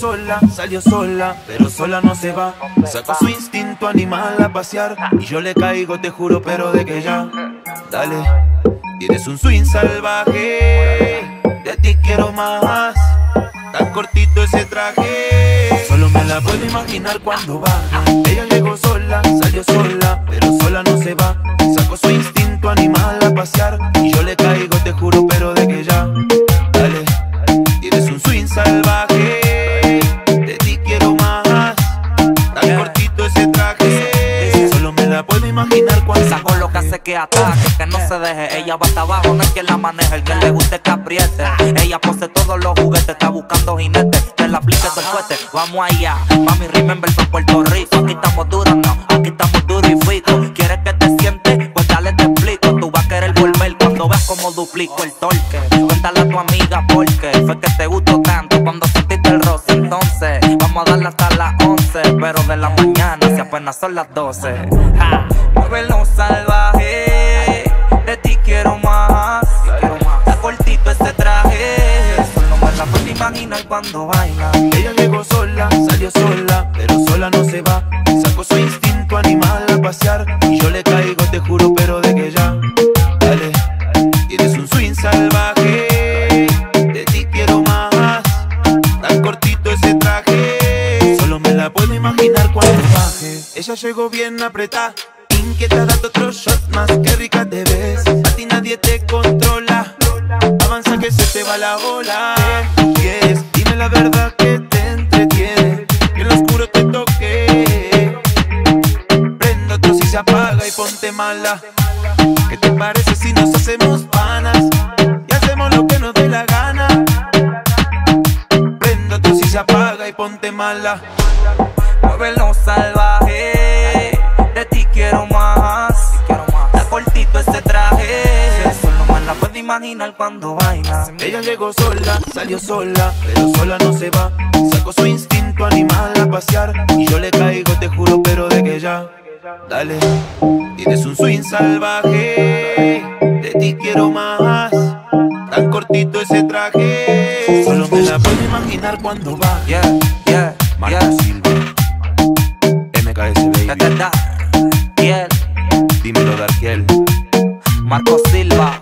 sola, salió sola, pero sola no se va. Sacó su instinto animal a pasear y yo le caigo, te juro, pero de que ya. Dale, tienes un swing salvaje, de ti quiero más. Tan cortito ese traje, solo me la puedo imaginar cuando va. Ella llegó sola, salió sola, imaginar cuando Saco lo que hace que ataque, que no se deje. Ella va hasta abajo, no es quien la maneja, el que le guste que apriete. Ella posee todos los juguetes, está buscando jinetes. Que la aplique el fuerte. Vamos allá, mami, remember for Puerto Rico. Aquí estamos duros, no, aquí estamos duros y fritos. ¿Quieres que te sientes? Pues dale, te explico. Tú vas a querer volver cuando veas cómo duplico el torque. Cuéntale a tu amiga porque fue que te gustó tanto cuando sentiste el roce. Entonces, vamos a darle hasta las 11, pero de la mañana, si apenas son las 12. Ja. Muévelo salvaje, de ti quiero más. Está cortito ese traje, solo me la puedo imaginar cuando baila. Ella llegó sola, salió sola, pero sola no se va. Sacó su instinto animal a pasear y yo le caigo, te juro, pero de que ya. Dale, tienes un swing salvaje, de ti quiero más. Tan cortito ese traje, solo me la puedo imaginar cuando baje. Ella llegó bien apretada, inquieta, date otro shot más, qué rica te ves. A ti nadie te controla, avanza que se te va la bola. Tú quieres, dime la verdad que te entretiene, que en lo oscuro te toque. Prendo otro si se apaga y ponte mala. ¿Qué te parece si nos hacemos panas y hacemos lo que nos dé la gana? Prendo otro si se apaga y ponte mala. Muévelo imaginar cuando baila. Ella llegó sola, salió sola, pero sola no se va. Sacó su instinto animal a pasear y yo le caigo, te juro, pero de que ya. Dale, tienes un swing salvaje, de ti quiero más. Tan cortito ese traje, solo me la puedo imaginar cuando va. Yeah, yeah, Marco yeah. Silva, MKS Da, da, Baby, da. Kiel, dímelo Darkiel. Marco Silva.